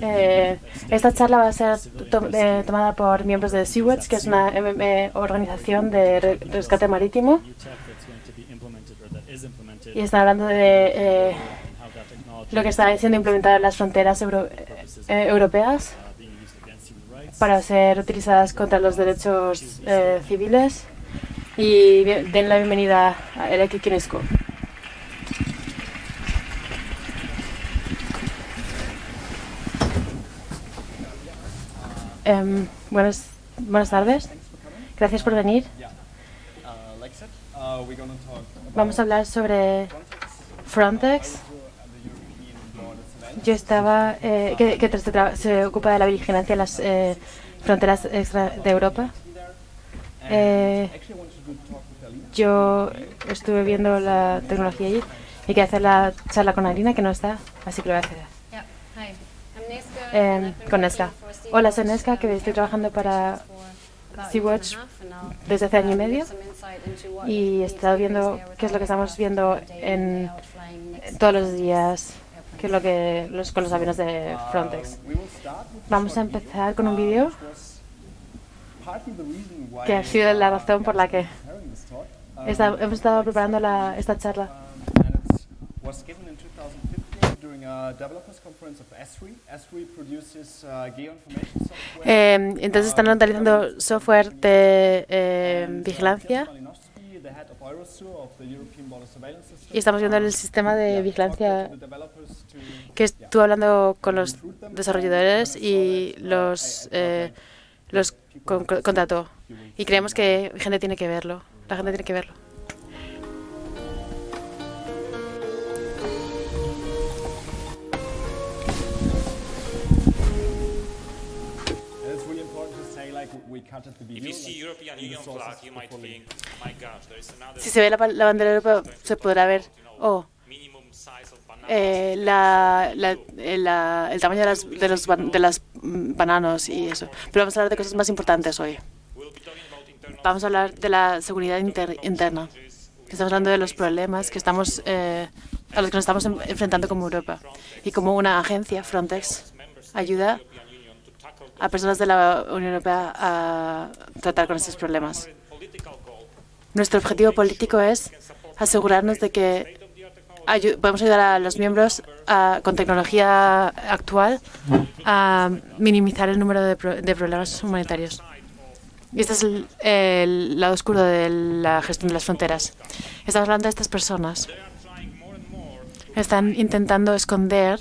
Eh, esta charla va a ser to eh, tomada por miembros de Sea-Watch, que es una eh, organización de re rescate marítimo. Y están hablando de eh, lo que está siendo implementado en las fronteras euro eh, europeas para ser utilizadas contra los derechos eh, civiles. Y den la bienvenida a Eleki Kinesco. Um, buenas, tardes. Gracias por venir. Vamos a hablar sobre Frontex. Yo estaba, eh, que, que se, se, ocupa de la vigilancia en las eh, fronteras extra de Europa. Eh, yo estuve viendo la tecnología allí y quería hacer la charla con Alina, que no está, así que lo voy a hacer. Eh, con Nesca. Hola, soy Nesca, que estoy trabajando para Sea-Watch desde hace año y medio y he estado viendo qué es lo que estamos viendo en, todos los días, qué es lo que los, con los aviones de Frontex. Vamos a empezar con un vídeo que ha sido la razón por la que esta, hemos estado preparando la, esta charla. Eh, entonces están utilizando software de eh, vigilancia. Y estamos viendo el sistema de vigilancia que estuve hablando con los desarrolladores y los, eh, los con, contrató. Y creemos que gente tiene que verlo. La gente tiene que verlo. Si se ve la, la bandera de Europa, se podrá ver, oh, eh, la, la, la, el tamaño de las, de los de las bananos y eso. Pero vamos a hablar de cosas más importantes hoy. Vamos a hablar de la seguridad inter, interna. Estamos hablando de los problemas que estamos, eh, a los que nos estamos enfrentando como Europa. Y como una agencia, Frontex, ayuda a personas de la Unión Europea a tratar con estos problemas. Nuestro objetivo político es asegurarnos de que podemos ayudar a los miembros con tecnología actual a minimizar el número de problemas humanitarios. Y este es el, el, lado oscuro de la gestión de las fronteras. Estamos hablando de estas personas. Están intentando esconder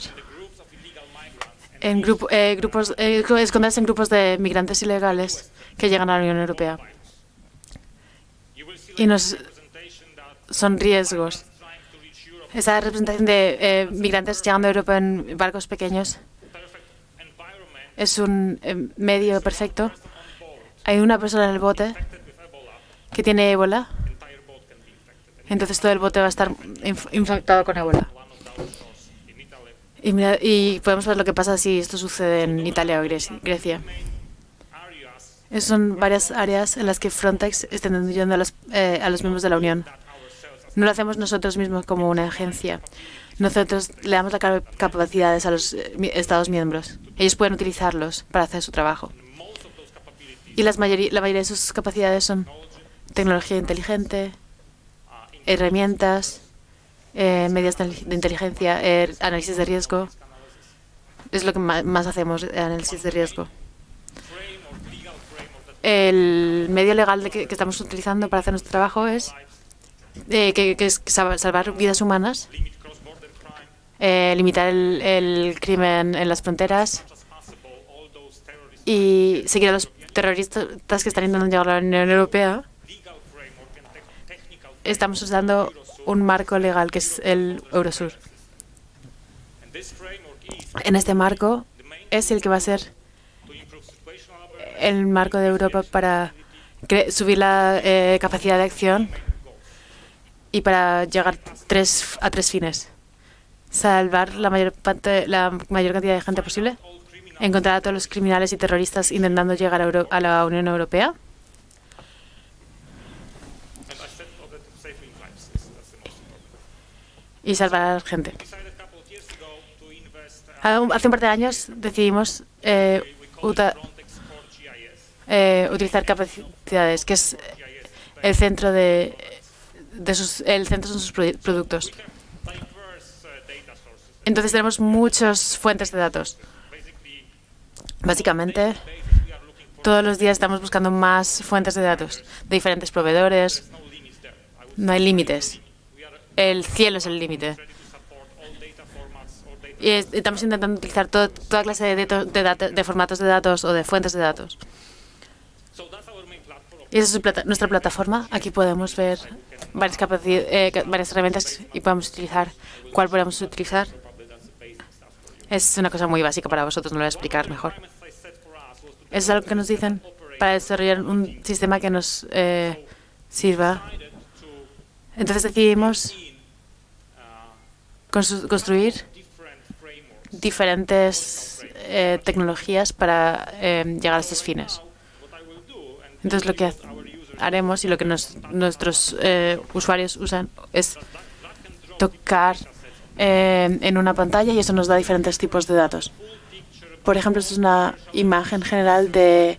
en grupo, eh, grupos, eh, esconderse en grupos de migrantes ilegales que llegan a la Unión Europea. Y nos son riesgos. Esa representación de eh, migrantes llegando a Europa en barcos pequeños es un eh, medio perfecto. Hay una persona en el bote que tiene ébola. Entonces todo el bote va a estar inf infectado con ébola. Y, mira, y, podemos ver lo que pasa si esto sucede en Italia o Grecia. Esas son varias áreas en las que Frontex está ayudando a los, eh, a los miembros de la Unión. No lo hacemos nosotros mismos como una agencia. Nosotros le damos las capacidades a los eh, Estados miembros. Ellos pueden utilizarlos para hacer su trabajo. Y las mayoría, la mayoría de sus capacidades son tecnología inteligente, herramientas, eh, medios de inteligencia, eh, análisis de riesgo. Es lo que más, hacemos, análisis de riesgo. El medio legal que, estamos utilizando para hacer nuestro trabajo es eh, que, salvar vidas humanas, eh, limitar el, crimen en las fronteras y seguir a los terroristas que están intentando llegar a la Unión Europea. Estamos usando un marco legal que es el Eurosur. En este marco es el que va a ser el marco de Europa para subir la eh, capacidad de acción y para llegar tres, a tres fines. Salvar la mayor, parte, la mayor cantidad de gente posible, encontrar a todos los criminales y terroristas intentando llegar a, la Unión Europea. Y salvar gente. Hace un par de años decidimos eh, eh, utilizar capacidades, que es el centro de, de sus, el centro son sus productos. Entonces tenemos muchas fuentes de datos. Básicamente, todos los días estamos buscando más fuentes de datos de diferentes proveedores. No hay límites. El cielo es el límite. Y estamos intentando utilizar toda clase de, de, formatos de datos o de fuentes de datos. Y esa es nuestra plataforma. Aquí podemos ver varias, eh, herramientas y podemos utilizar cuál podemos utilizar. Es una cosa muy básica para vosotros, no lo voy a explicar mejor. Eso es algo que nos dicen para desarrollar un sistema que nos eh, sirva. Entonces decidimos construir diferentes eh, tecnologías para eh, llegar a estos fines. Entonces lo que haremos y lo que nuestros usuarios usan es tocar en una pantalla y eso nos da diferentes tipos de datos. Por ejemplo, esta es una imagen general de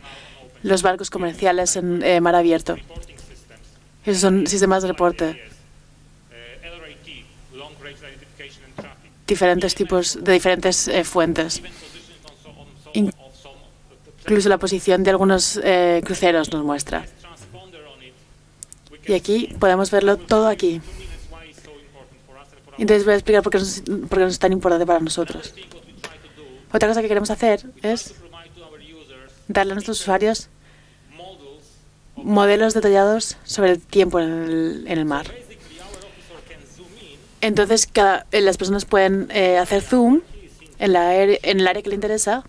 los barcos comerciales en eh, mar abierto. Esos son sistemas de reporte. Diferentes tipos, de diferentes eh, fuentes. Incluso la posición de algunos eh, cruceros nos muestra. Y aquí podemos verlo todo aquí. Entonces voy a explicar por qué, por qué es tan importante para nosotros. Otra cosa que queremos hacer es darle a nuestros usuarios modelos detallados sobre el tiempo en el, mar. Entonces, eh, las personas pueden eh, hacer zoom en, la, en el área que le interesa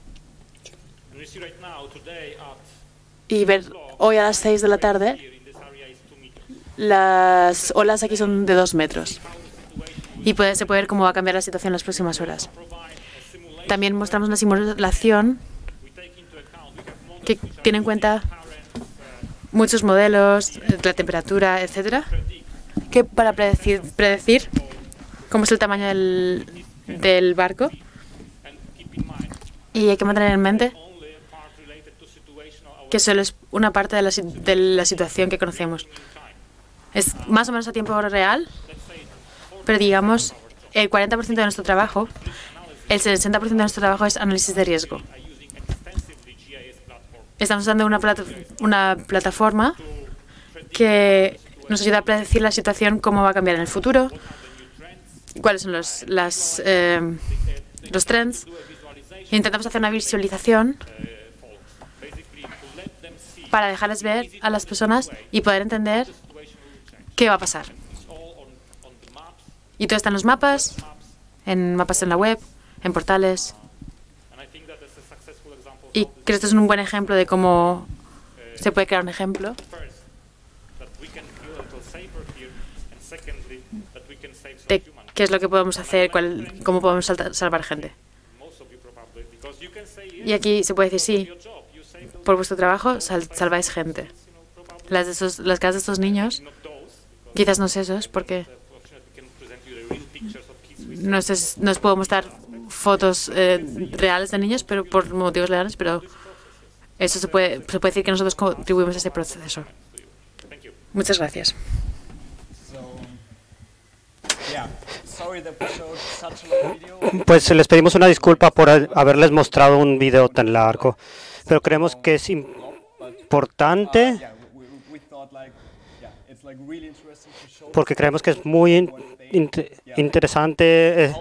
y ver hoy a las 6 de la tarde las olas aquí son de dos metros y se puede ver cómo va a cambiar la situación en las próximas horas. También mostramos una simulación que tiene en cuenta muchos modelos, la temperatura, etcétera, que para predecir cómo es el tamaño del, barco. Y hay que mantener en mente que solo es una parte de la, situación que conocemos. Es más o menos a tiempo real, pero digamos el 40% de nuestro trabajo el 60% de nuestro trabajo es análisis de riesgo. Estamos usando una plataforma que nos ayuda a predecir la situación, cómo va a cambiar en el futuro, cuáles son los, las, eh, los trends. intentamos hacer una visualización para dejarles ver a las personas y poder entender qué va a pasar. Y todo está en los mapas, en mapas en la web, en portales. Y creo que esto es un buen ejemplo de cómo se puede crear un ejemplo. De qué es lo que podemos hacer, cuál, cómo podemos salvar gente. Y aquí se puede decir, sí, por vuestro trabajo salváis gente. Las, de esos, las casas de estos niños, quizás no sé esos, porque no, sé, no os puedo mostrar fotos eh, reales de niños, pero por motivos legales, pero eso se puede, se puede decir que nosotros contribuimos a ese proceso. Muchas gracias. Pues les pedimos una disculpa por haberles mostrado un video tan largo, pero creemos que es importante porque creemos que es muy interesante eh,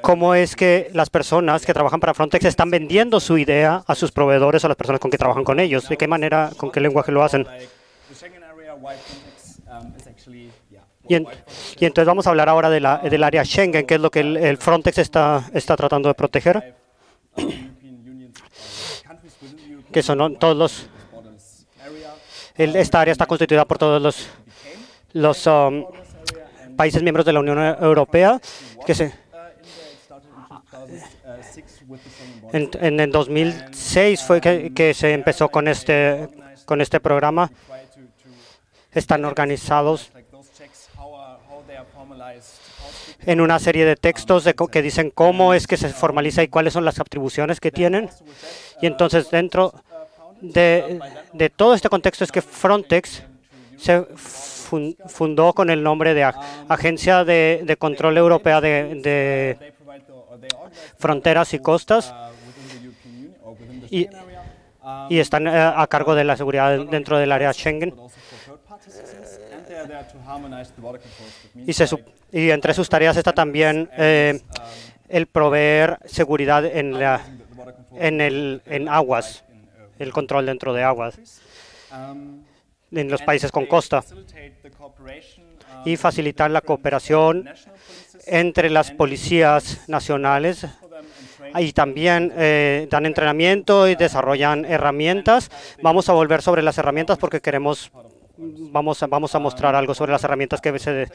cómo es que las personas que trabajan para Frontex están vendiendo su idea a sus proveedores o a las personas con que trabajan con ellos. ¿De qué manera, con qué lenguaje lo hacen? Y, entonces vamos a hablar ahora de la, del área Schengen, que es lo que el, Frontex está, está tratando de proteger. Que son todos los... esta área está constituida por todos los, los um, países miembros de la Unión Europea que se en, el 2006 fue que, se empezó con este, con este programa. Están organizados en una serie de textos que dicen cómo es que se formaliza y cuáles son las atribuciones que tienen. Y entonces dentro de, todo este contexto es que Frontex se fundó con el nombre de Agencia de, Control Europea de, Fronteras y Costas y, y están a cargo de la seguridad dentro del área Schengen. Y, entre sus tareas está también eh, el proveer seguridad en, la, en, el, en aguas, el control dentro de aguas en los países con costa y facilitar la cooperación entre las policías nacionales y también eh, dan entrenamiento y desarrollan herramientas. Vamos a volver sobre las herramientas porque queremos, vamos a, vamos a mostrar algo sobre las herramientas que se,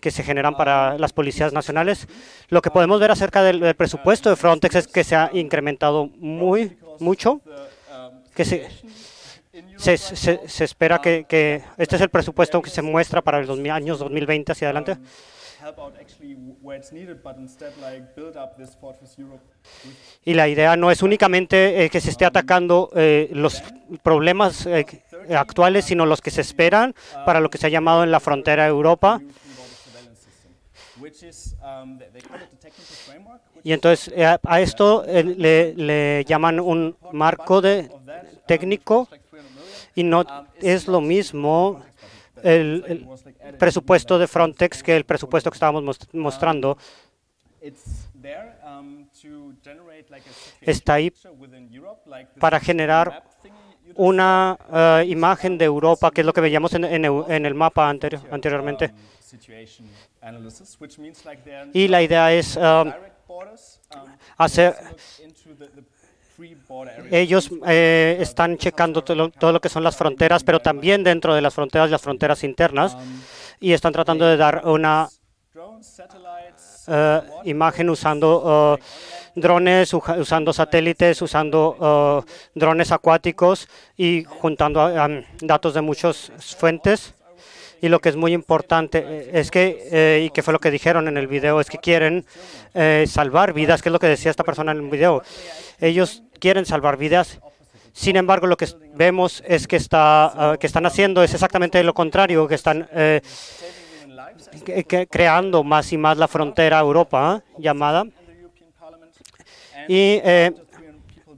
que se generan para las policías nacionales. Lo que podemos ver acerca del, presupuesto de Frontex es que se ha incrementado muy mucho, que se, se, se, espera que, que, este es el presupuesto que se muestra para los años 2020 hacia adelante. Y la idea no es únicamente eh, que se esté atacando eh, los problemas eh, actuales, sino los que se esperan para lo que se ha llamado en la frontera Europa. Y entonces a esto le, le llaman un marco de técnico y no es lo mismo el, presupuesto de Frontex que el presupuesto que estábamos mostrando. Está ahí para generar una uh, imagen de Europa, que es lo que veíamos en, el mapa anterior, anteriormente. Y la idea es uh, hacer ellos eh, están checando todo lo, que son las fronteras, pero también dentro de las fronteras, las fronteras internas, y están tratando de dar una eh, imagen usando uh, drones, usando satélites, usando uh, drones acuáticos y juntando datos de muchas fuentes. Y lo que es muy importante eh, es que, y que fue lo que dijeron en el video, es que quieren salvar vidas, que es lo que decía esta persona en el video. Ellos quieren salvar vidas. Sin embargo, lo que vemos es que, está, que están haciendo es exactamente lo contrario, que están eh, creando más y más la frontera Europa ¿eh? llamada. Y eh,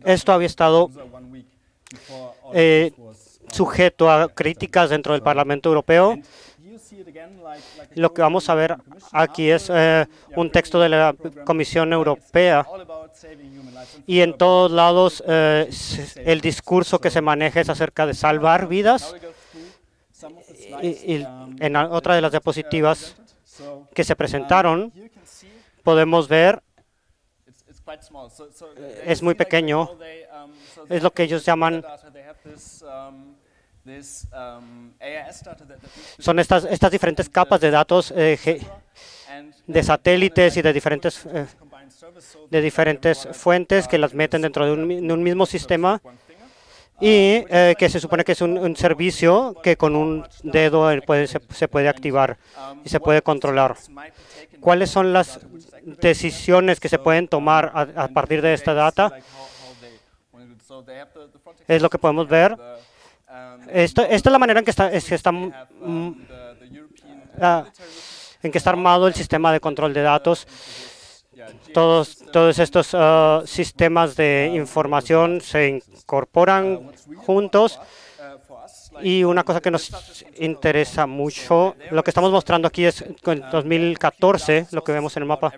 esto había estado sujeto a críticas dentro del Parlamento Europeo lo que vamos a ver aquí es eh, un texto de la Comisión Europea y en todos lados eh, el discurso que se maneja es acerca de salvar vidas. Y, en otra de las diapositivas que se presentaron podemos ver es muy pequeño, es lo que ellos llaman Son estas, estas diferentes capas de datos eh, de satélites y de diferentes, eh, de diferentes fuentes que las meten dentro de un, mismo sistema y eh, que se supone que es un, servicio que con un dedo puede, se, puede activar y se puede controlar. ¿Cuáles son las decisiones que se pueden tomar a, a partir de esta data? Es lo que podemos ver esto, esta es la manera en que está, es que está mm, en que está armado el sistema de control de datos. Todos, todos estos ah, sistemas de información se incorporan juntos y una cosa que nos interesa mucho, lo que estamos mostrando aquí es en 2014, lo que vemos en el mapa,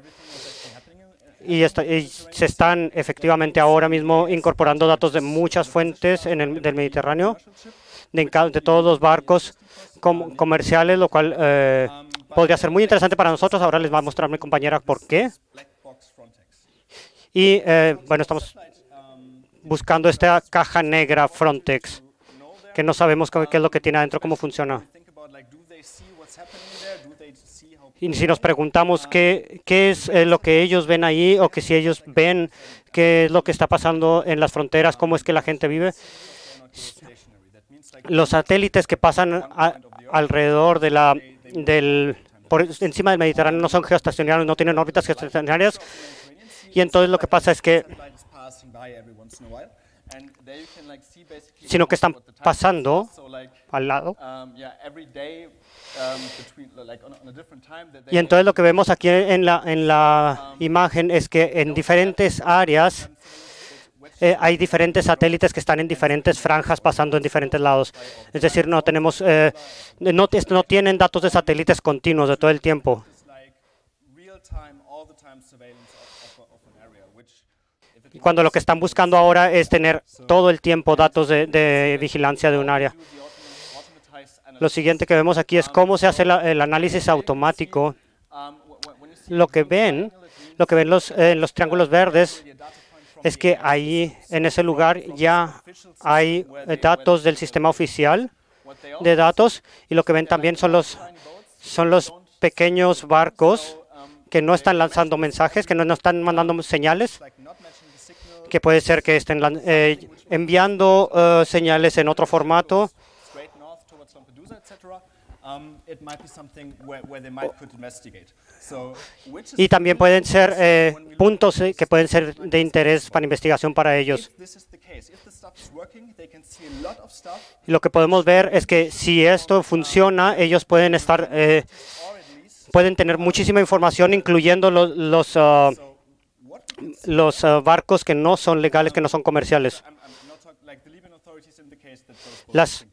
y, se están efectivamente ahora mismo incorporando datos de muchas fuentes en el, del Mediterráneo, de, todos los barcos comerciales, lo cual eh, podría ser muy interesante para nosotros. Ahora les va a mostrar mi compañera por qué. Y eh, bueno, estamos buscando esta caja negra Frontex, que no sabemos qué es lo que tiene adentro, cómo funciona. Y si nos preguntamos qué, qué es eh, lo que ellos ven ahí o que si ellos ven qué es lo que está pasando en las fronteras, cómo es que la gente vive, los satélites que pasan alrededor de la, del por encima del Mediterráneo no son geoestacionarios, no tienen órbitas geoestacionarias. Y entonces lo que pasa es que sino que están pasando al lado. Y entonces lo que vemos aquí en la, en la imagen es que en diferentes áreas eh, hay diferentes satélites que están en diferentes franjas pasando en diferentes lados. Es decir, no tenemos, eh, no tienen datos de satélites continuos de todo el tiempo. Cuando lo que están buscando ahora es tener todo el tiempo datos de, vigilancia de un área. Lo siguiente que vemos aquí es cómo se hace el análisis automático. Lo que ven, lo que ven los, en los triángulos verdes es que ahí, en ese lugar, ya hay datos del sistema oficial de datos y lo que ven también son los, son los pequeños barcos que no están lanzando mensajes, que no, están mandando señales, que puede ser que estén eh, enviando eh, señales en otro formato. Y también pueden ser eh, puntos eh, que pueden ser de interés para investigación para ellos. lo que podemos ver es que si esto funciona, ellos pueden estar, eh, pueden tener muchísima información, incluyendo los, los, ah, los ah, barcos que no son legales, que no son comerciales. Las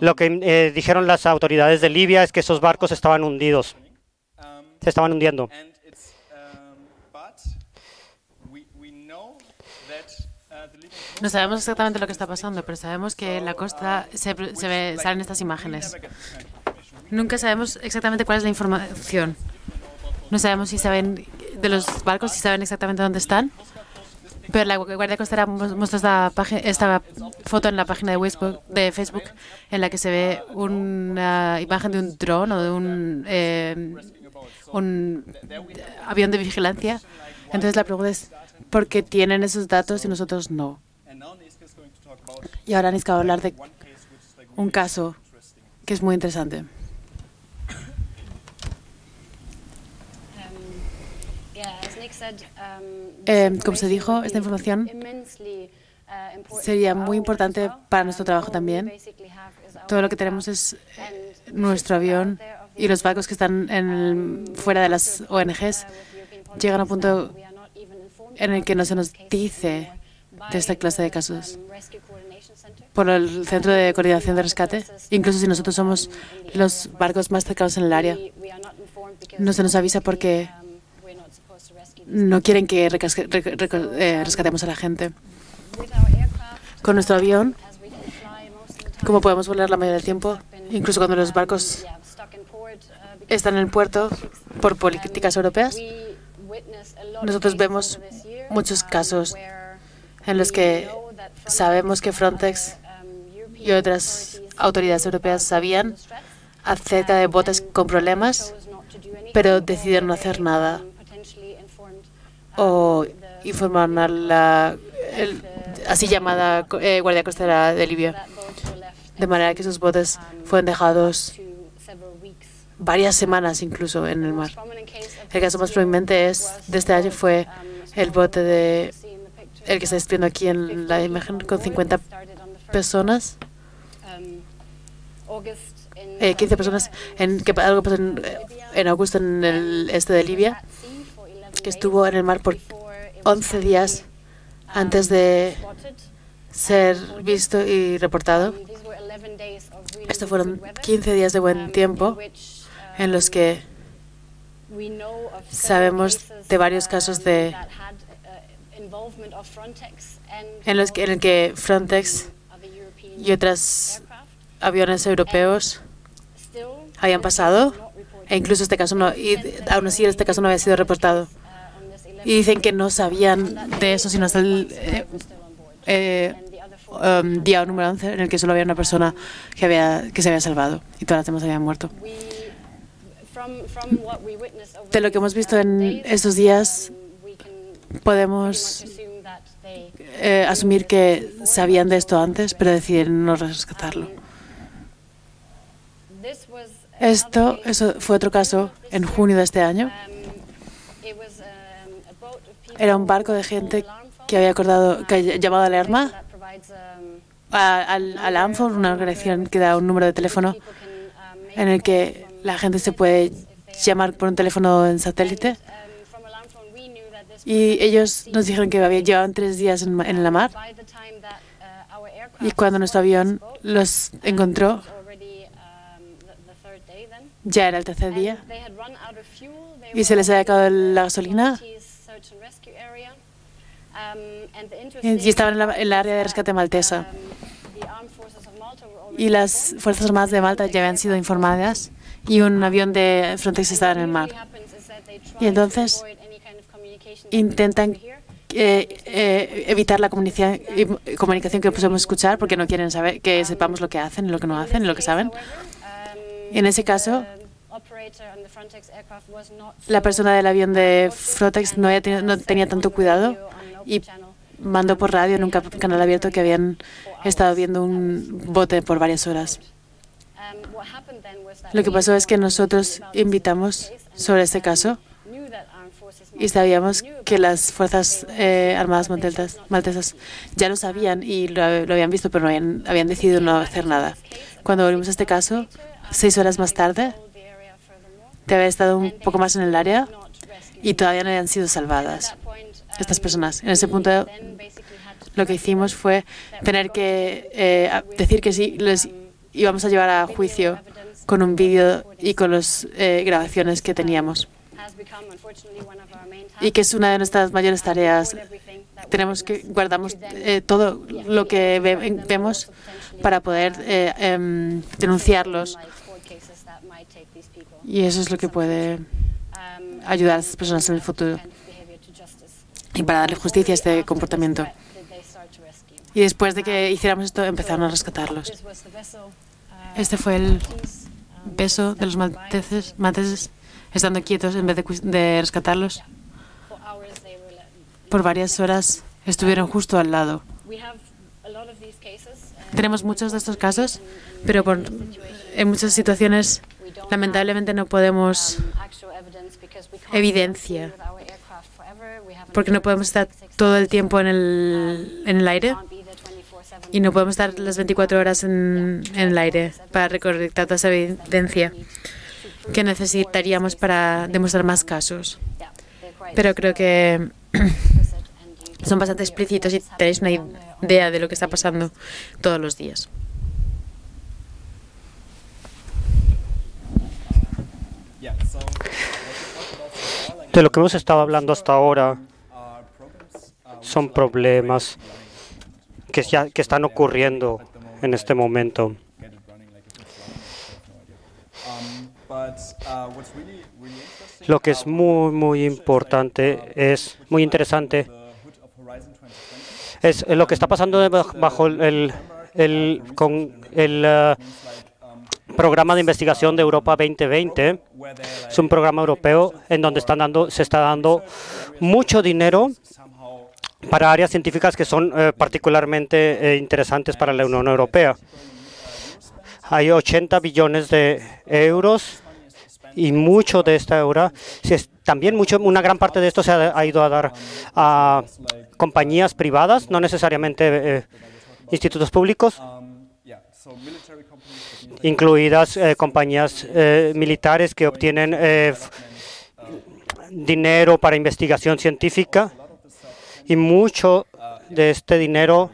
lo que eh, dijeron las autoridades de Libia es que esos barcos estaban hundidos, se estaban hundiendo. No sabemos exactamente lo que está pasando, pero sabemos que en la costa se, se ve, salen estas imágenes. Nunca sabemos exactamente cuál es la información. No sabemos si saben de los barcos, si saben exactamente dónde están. Pero la Guardia Costera muestra esta, foto en la página de Facebook, de Facebook en la que se ve una imagen de un dron o de un, eh, un avión de vigilancia. Entonces la pregunta es, ¿por qué tienen esos datos y nosotros no? Y ahora necesito hablar de un caso que es muy interesante. Eh, como se dijo, esta información sería muy importante para nuestro trabajo también. Todo lo que tenemos es nuestro avión y los barcos que están en fuera de las ONGs llegan a un punto en el que no se nos dice de esta clase de casos por el Centro de Coordinación de Rescate, incluso si nosotros somos los barcos más cercanos en el área. No se nos avisa porque no quieren que eh, rescatemos a la gente. Con nuestro avión, como podemos volar la mayoría del tiempo, incluso cuando los barcos están en el puerto por políticas europeas, nosotros vemos muchos casos en los que sabemos que Frontex y otras autoridades europeas sabían acerca de botes con problemas, pero decidieron no hacer nada o informaron a la así llamada eh, Guardia Costera de Libia, de manera que esos botes fueron dejados varias semanas incluso en el mar. El caso más prominente es de este año fue el bote de el que está escribiendo aquí en la imagen con 50 personas, 15 eh, personas, en que algo pasó en, en agosto en el este de Libia que estuvo en el mar por 11 días antes de ser visto y reportado. Estos fueron 15 días de buen tiempo en los que sabemos de varios casos de en los que, en el que Frontex y otros aviones europeos habían pasado e incluso este caso no y aún así este caso no había sido reportado y dicen que no sabían de eso sino hasta el eh, eh, um, día número 11 en el que solo había una persona que, había, que se había salvado y todas las demás habían muerto. De lo que hemos visto en estos días, podemos eh, asumir que sabían de esto antes, pero decidieron no rescatarlo. Esto eso fue otro caso en junio de este año. Era un barco de gente que había acordado, que llamado alarma al, al AMFOR, una organización que da un número de teléfono en el que la gente se puede llamar por un teléfono en satélite. Y ellos nos dijeron que había, llevaban tres días en, en la mar. Y cuando nuestro avión los encontró, ya era el tercer día. Y se les había acabado la gasolina. Y estaban en, el área de rescate maltesa. Y las Fuerzas Armadas de Malta ya habían sido informadas y un avión de Frontex estaba en el mar. Y entonces intentan eh, eh, evitar la comunicación, comunicación que podemos escuchar porque no quieren saber que sepamos lo que hacen, lo que no hacen, lo que saben. En ese caso, la persona del avión de Frontex no, no tenía tanto cuidado y mandó por radio en un canal abierto que habían estado viendo un bote por varias horas. Lo que pasó es que nosotros invitamos sobre este caso y sabíamos que las Fuerzas eh, Armadas maltesas ya lo sabían y lo, habían visto, pero no habían, decidido no hacer nada. Cuando volvimos a este caso, seis horas más tarde, te había estado un poco más en el área y todavía no habían sido salvadas estas personas. En ese punto, lo que hicimos fue tener que eh, decir que sí, les íbamos a llevar a juicio con un vídeo y con las eh, grabaciones que teníamos. Y que es una de nuestras mayores tareas. Tenemos que guardamos eh, todo lo que vemos para poder em, denunciarlos. Y eso es lo que puede ayudar a estas personas en el futuro y para darle justicia a este comportamiento. Y después de que hiciéramos esto, empezaron a rescatarlos. Este fue el beso de los malteses, malteses estando quietos en vez de, de rescatarlos. Por varias horas estuvieron justo al lado. Tenemos muchos de estos casos, pero por, en muchas situaciones lamentablemente no podemos evidencia porque no podemos estar todo el tiempo en el, en el aire y no podemos estar las 24 horas en, en el aire para recolectar toda esa evidencia que necesitaríamos para demostrar más casos. Pero creo que son bastante explícitos y tenéis una idea de lo que está pasando todos los días. De lo que hemos estado hablando hasta ahora son problemas que, ya, que están ocurriendo en este momento. Lo que es muy, muy importante, es muy interesante, es lo que está pasando bajo el, el con el uh, programa de investigación de Europa 2020. Es un programa europeo en donde están dando, se está dando mucho dinero para áreas científicas que son eh, particularmente eh, interesantes para la Unión Europea. Hay 80 billones de euros y mucho de esta euro, también mucho, una gran parte de esto se ha, ido a dar a compañías privadas, no necesariamente eh, institutos públicos, incluidas compañías militares que obtienen dinero para investigación científica y mucho de este dinero,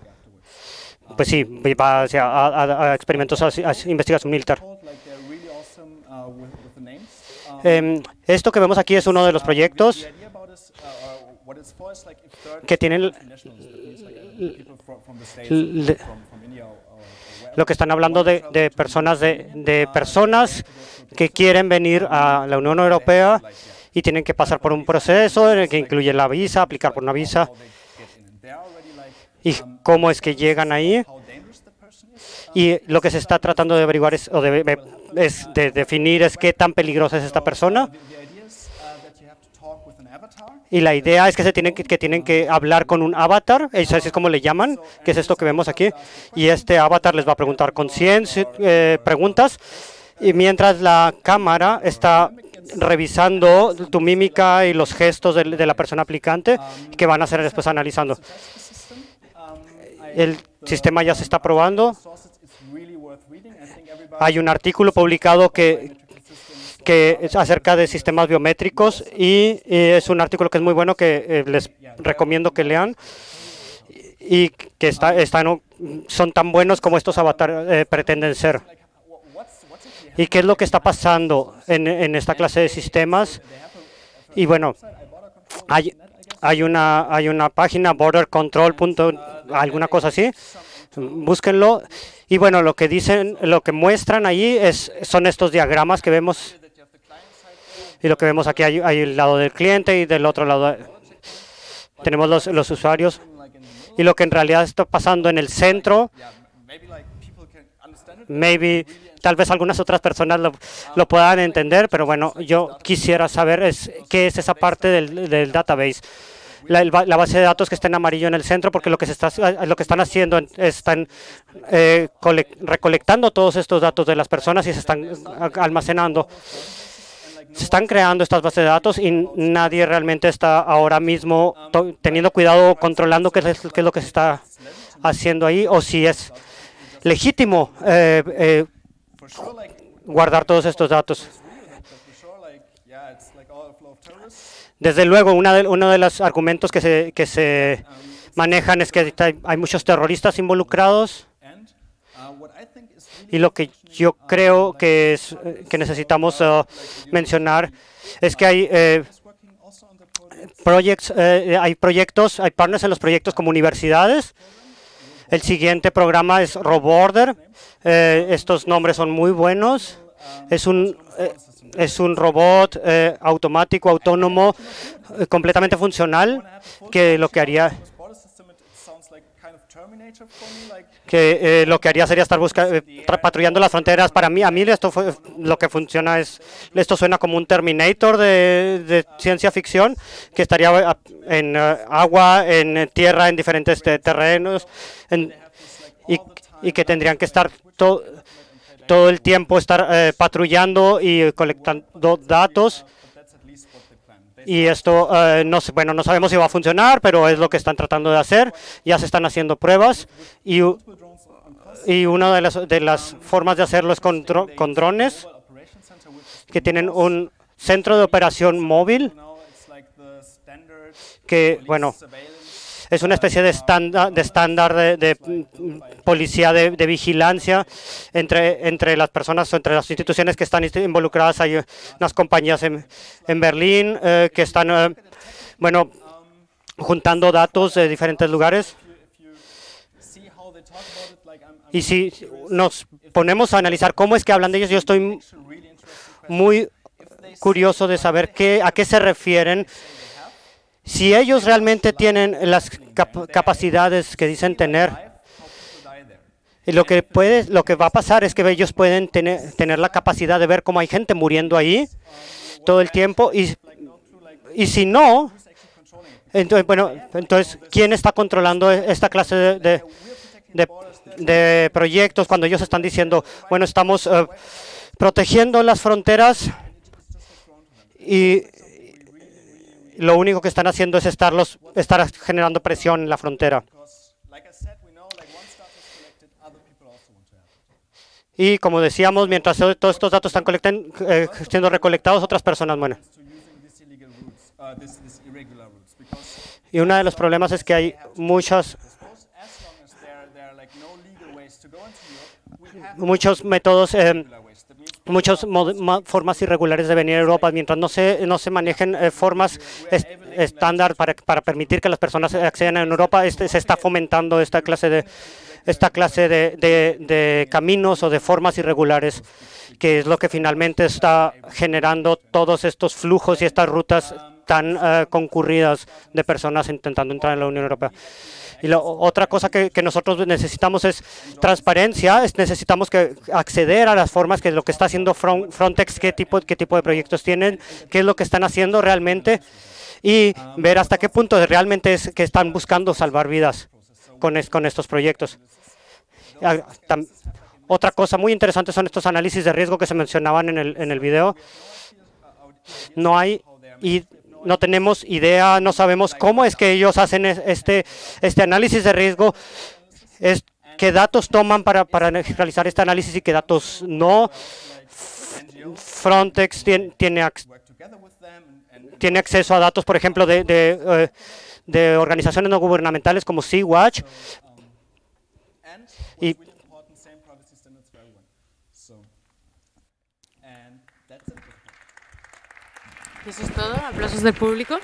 pues sí, va a, experimentos, a, investigación militar. Em, esto que vemos aquí es uno de los proyectos que tienen lo que están hablando de, de personas de, de personas que quieren venir a la Unión Europea y tienen que pasar por un proceso en el que incluye la visa, aplicar por una visa y cómo es que llegan ahí. Y lo que se está tratando de averiguar es, o de, es de definir es qué tan peligrosa es esta persona. Y la idea es que se tienen que, que, tienen que hablar con un avatar, eso es como le llaman, que es esto que vemos aquí. Y este avatar les va a preguntar con 100 eh, preguntas Y mientras la cámara está revisando tu mímica y los gestos de, la persona aplicante, que van a ser después analizando. El sistema ya se está probando. Hay un artículo publicado que, que es acerca de sistemas biométricos y, es un artículo que es muy bueno que eh, les recomiendo que lean y que está, están, son tan buenos como estos avatares eh, pretenden ser. ¿Y qué es lo que está pasando en, en esta clase de sistemas? Y bueno, hay, hay una, hay una página, bordercontrol. alguna cosa así. Búsquenlo. Y bueno, lo que dicen, lo que muestran ahí es, son estos diagramas que vemos. Y lo que vemos aquí hay, hay el lado del cliente y del otro lado tenemos los, los usuarios. Y lo que en realidad está pasando en el centro, maybe tal vez algunas otras personas lo, puedan entender, pero bueno, yo quisiera saber qué es esa parte del, del database. La, base de datos que está en amarillo en el centro, porque lo que, se está, lo que están haciendo están eh, recolectando todos estos datos de las personas y se están almacenando. Se están creando estas bases de datos y nadie realmente está ahora mismo teniendo cuidado, controlando qué es, qué es, lo que se está haciendo ahí o si es legítimo eh, eh, guardar todos estos datos. Desde luego, de, uno de los argumentos que se, que se manejan es que hay muchos terroristas involucrados. Y lo que yo creo que, es, que necesitamos uh, mencionar es que hay, eh, eh, hay proyectos, hay partners en los proyectos como universidades. El siguiente programa es RoBorder. Eh, estos nombres son muy buenos. Es un, eh, es un robot eh, automático, autónomo, completamente funcional, que lo que haría que lo que haría sería estar buscando, patrullando las fronteras. Para mí, a mí esto fue, lo que funciona es, esto suena como un Terminator de, ciencia ficción, que estaría en agua, en tierra, en diferentes terrenos, y, que tendrían que estar todo todo el tiempo estar eh, patrullando y colectando datos. Y esto, eh, no, bueno, no sabemos si va a funcionar, pero es lo que están tratando de hacer. Ya se están haciendo pruebas y, y una de las, de las formas de hacerlo es con, con drones que tienen un centro de operación móvil que, bueno, es una especie de estándar de, estándar de, policía de, vigilancia entre, entre las personas, entre las instituciones que están involucradas. Hay unas compañías en, en Berlín eh, que están, eh, bueno, juntando datos de diferentes lugares. Y si nos ponemos a analizar cómo es que hablan de ellos, yo estoy muy curioso de saber qué, a qué se refieren si ellos realmente tienen las capacidades que dicen tener, lo que, va a pasar es que ellos pueden tener, la capacidad de ver cómo hay gente muriendo ahí todo el tiempo y, y si no, entonces, bueno, entonces, ¿quién está controlando esta clase de, proyectos cuando ellos están diciendo, bueno, estamos uh, protegiendo las fronteras y lo único que están haciendo es estarlos, estar generando presión en la frontera. Y como decíamos, mientras todos estos datos están eh, siendo recolectados, otras personas mueren. Y uno de los problemas es que hay muchas muchos métodos eh, muchas formas irregulares de venir a Europa, mientras no se, no se manejen eh, formas estándar para, para, permitir que las personas accedan a Europa, este, se está fomentando esta clase de esta clase de, de, caminos o de formas irregulares, que es lo que finalmente está generando todos estos flujos y estas rutas tan eh, concurridas de personas intentando entrar en la Unión Europea. Y la otra cosa que, nosotros necesitamos es transparencia, necesitamos que acceder a las formas que lo que está haciendo Frontex, qué tipo, qué tipo de proyectos tienen, qué es lo que están haciendo realmente y ver hasta qué punto realmente es que están buscando salvar vidas con, con estos proyectos. Otra cosa muy interesante son estos análisis de riesgo que se mencionaban en el, en el video. No hay y no tenemos idea, no sabemos cómo es que ellos hacen este, este análisis de riesgo, es, qué datos toman para, para realizar este análisis y qué datos no. Frontex tiene, tiene, tiene acceso a datos, por ejemplo, de, de, eh, de organizaciones no gubernamentales como Sea-Watch. Y Eso es todo. Aplausos del público.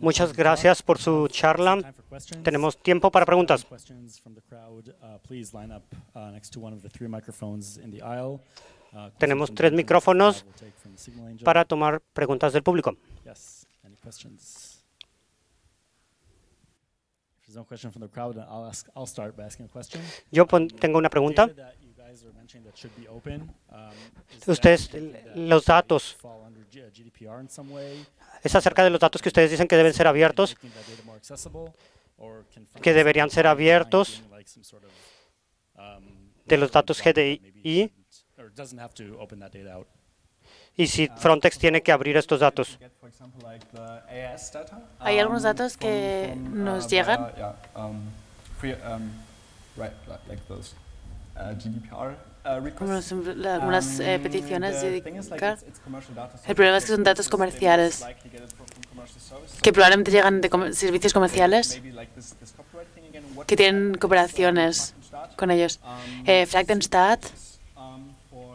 Muchas gracias por su charla. Tenemos tiempo para preguntas. Tenemos tres micrófonos para tomar preguntas del público. Yo tengo una pregunta. Ustedes, los datos, es acerca de los datos que ustedes dicen que deben ser abiertos, que deberían ser abiertos, de los datos GDI, y si Frontex tiene que abrir estos datos. Hay algunos datos que nos llegan. como algunas eh, peticiones de El problema es que son datos comerciales que probablemente llegan de servicios comerciales que tienen cooperaciones con ellos. Eh, Fragdenstadt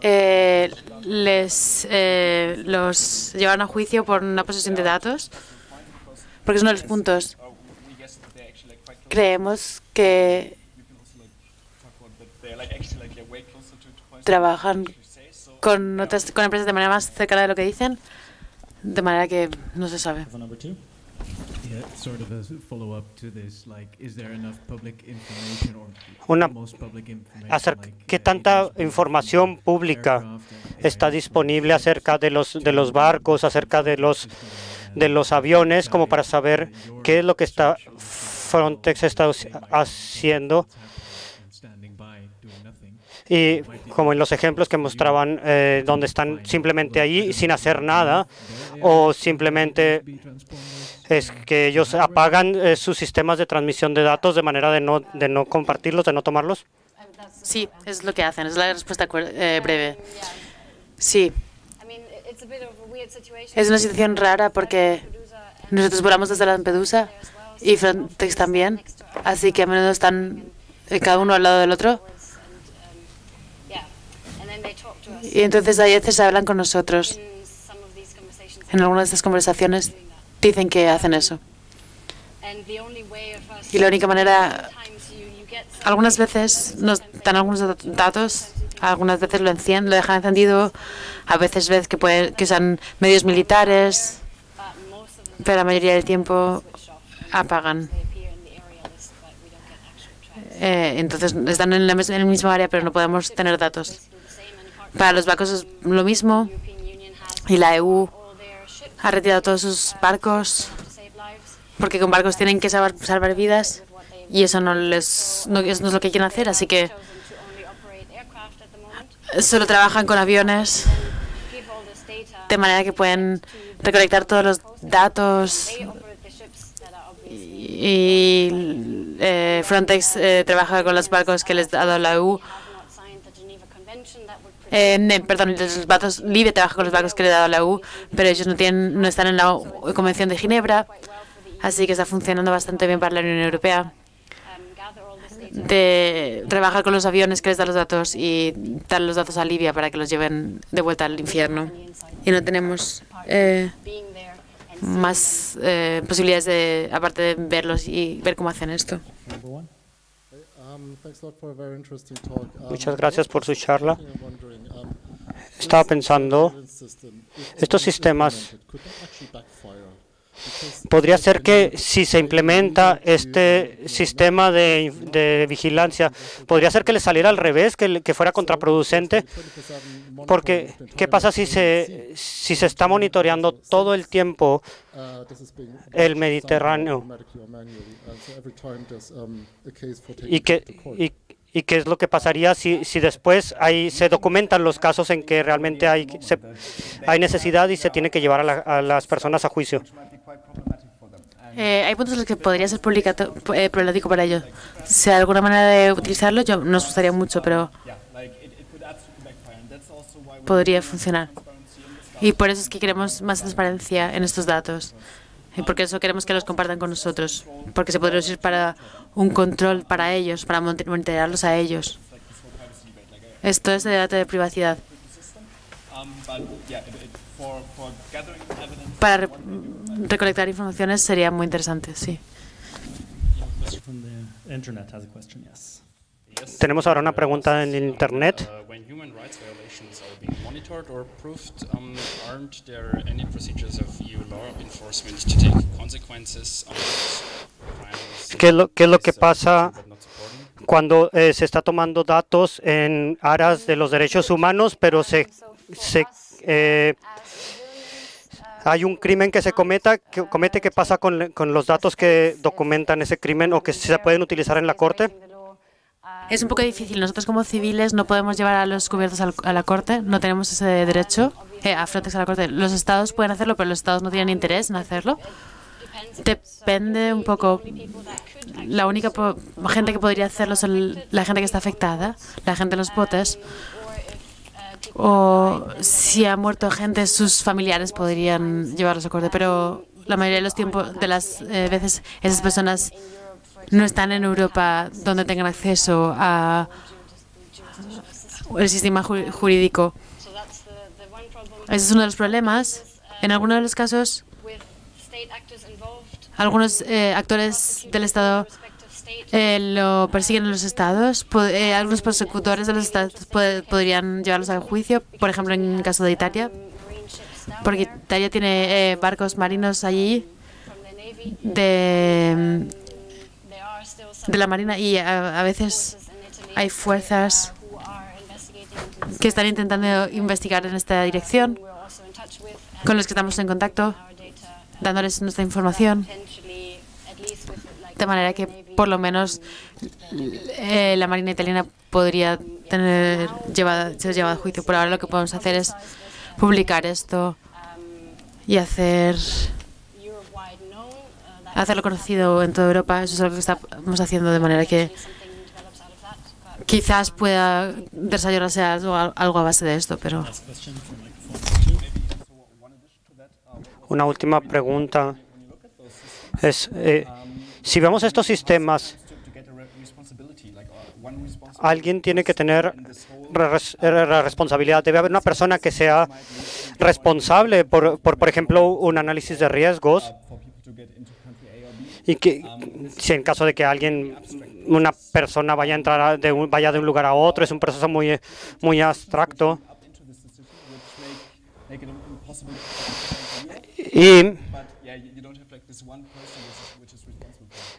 eh, les eh, los llevaron a juicio por una posesión de datos, porque es uno de los puntos. Creemos que trabajan con otras con empresas de manera más cercana de lo que dicen, de manera que no se sabe. Una, ¿Qué tanta información pública está disponible acerca de los de los barcos, acerca de los de los aviones, como para saber qué es lo que está Frontex está haciendo. y como en los ejemplos que mostraban eh, donde están simplemente ahí sin hacer nada o simplemente es que ellos apagan eh, sus sistemas de transmisión de datos de manera de no, de no compartirlos, de no tomarlos? Sí, es lo que hacen, es la respuesta eh, breve. Sí. Es una situación rara porque nosotros volamos desde Lampedusa y Frontex también, así que a menudo están cada uno al lado del otro y entonces a veces hablan con nosotros. En algunas de estas conversaciones dicen que hacen eso. Y la única manera, algunas veces nos dan algunos datos, algunas veces lo encienden, lo dejan encendido, a veces ves que, pueden, que usan medios militares, pero la mayoría del tiempo apagan. Eh, entonces están en, la, en el mismo área, pero no podemos tener datos. Para los barcos es lo mismo y la EU ha retirado todos sus barcos porque con barcos tienen que salvar, vidas y eso no, les, no, es lo que quieren hacer, así que solo trabajan con aviones de manera que pueden recolectar todos los datos y eh, Frontex eh, trabaja con los barcos que les ha dado la EU eh, perdón, los barcos, Libia trabaja con los barcos que le ha dado la EU, pero ellos no, tienen, no están en la Convención de Ginebra, así que está funcionando bastante bien para la Unión Europea de trabajar con los aviones que les dan los datos y dar los datos a Libia para que los lleven de vuelta al infierno. Y no tenemos eh, más eh, posibilidades de, aparte de verlos y ver cómo hacen esto. Muchas gracias por su charla. Estaba pensando, estos sistemas Podría ser que si se implementa este sistema de, vigilancia, podría ser que le saliera al revés, que, fuera contraproducente, porque ¿qué pasa si se, si se está monitoreando todo el tiempo el Mediterráneo? Y que, y, qué es lo que pasaría si, si después ahí se documentan los casos en que realmente hay, se, hay necesidad y se tiene que llevar a, la, a las personas a juicio. Eh, hay puntos en los que podría ser eh, problemático para ellos. Si hay alguna manera de utilizarlo, yo nos gustaría mucho, pero podría funcionar. Y por eso es que queremos más transparencia en estos datos. Y porque eso queremos que los compartan con nosotros. Porque se podría usar para un control para ellos, para monitorearlos a ellos. Esto es el debate de privacidad. Para recolectar informaciones sería muy interesante, sí. Tenemos ahora una pregunta en Internet. ¿Qué es lo, qué es lo que pasa cuando eh, se está tomando datos en aras de los derechos humanos, pero se, se eh, hay un crimen que se cometa, que comete, ¿qué pasa con, los datos que documentan ese crimen o que se pueden utilizar en la corte? Es un poco difícil. Nosotros como civiles no podemos llevar a los cubiertos a la corte, no tenemos ese derecho, eh, a Frontex a la corte. Los estados pueden hacerlo, pero los estados no tienen interés en hacerlo. Depende un poco. La única gente que podría hacerlo es la gente que está afectada, la gente de los botes. O si ha muerto gente, sus familiares podrían llevarlos a corte. Pero la mayoría de los tiempos, de las eh, veces, esas personas no están en Europa donde tengan acceso a el sistema jurídico. Ese es uno de los problemas. En algunos de los casos, algunos eh, actores del Estado eh, lo persiguen en los estados. Eh, algunos persecutores de los estados podrían llevarlos a juicio, por ejemplo, en el caso de Italia, porque Italia tiene barcos marinos allí de, de la Marina y a, veces hay fuerzas que están intentando investigar en esta dirección, con los que estamos en contacto dándoles nuestra información, de manera que por lo menos eh, la Marina italiana podría tener llevada, ser llevada a juicio. Por ahora lo que podemos hacer es publicar esto y hacer hacerlo conocido en toda Europa. Eso es lo que estamos haciendo de manera que quizás pueda desarrollarse algo, algo a base de esto, pero una última pregunta es, eh, si vemos estos sistemas, alguien tiene que tener la responsabilidad. Debe haber una persona que sea responsable por, por, por ejemplo, un análisis de riesgos y que si en caso de que alguien una persona vaya a entrar de un, vaya de un lugar a otro es un proceso muy muy abstracto y,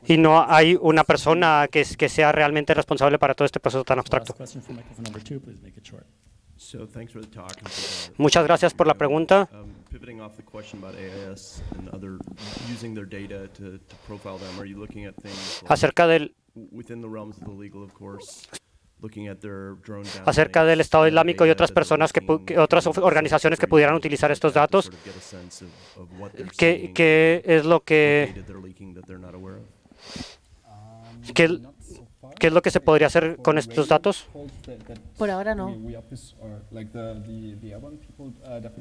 y no hay una persona que, que sea realmente responsable para todo este proceso tan abstracto. Muchas gracias por la pregunta. Acerca del acerca del Estado Islámico y otras personas, que, otras organizaciones que pudieran utilizar estos datos. ¿Qué, qué es lo que qué, qué es lo que se podría hacer con estos datos? Por ahora no.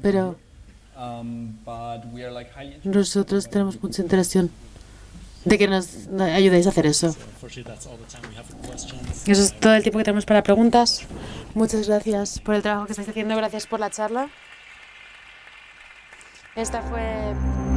Pero nosotros tenemos mucha interacción de que nos ayudéis a hacer eso. Eso es todo el tiempo que tenemos para preguntas. Muchas gracias por el trabajo que estáis haciendo, gracias por la charla. Esta fue...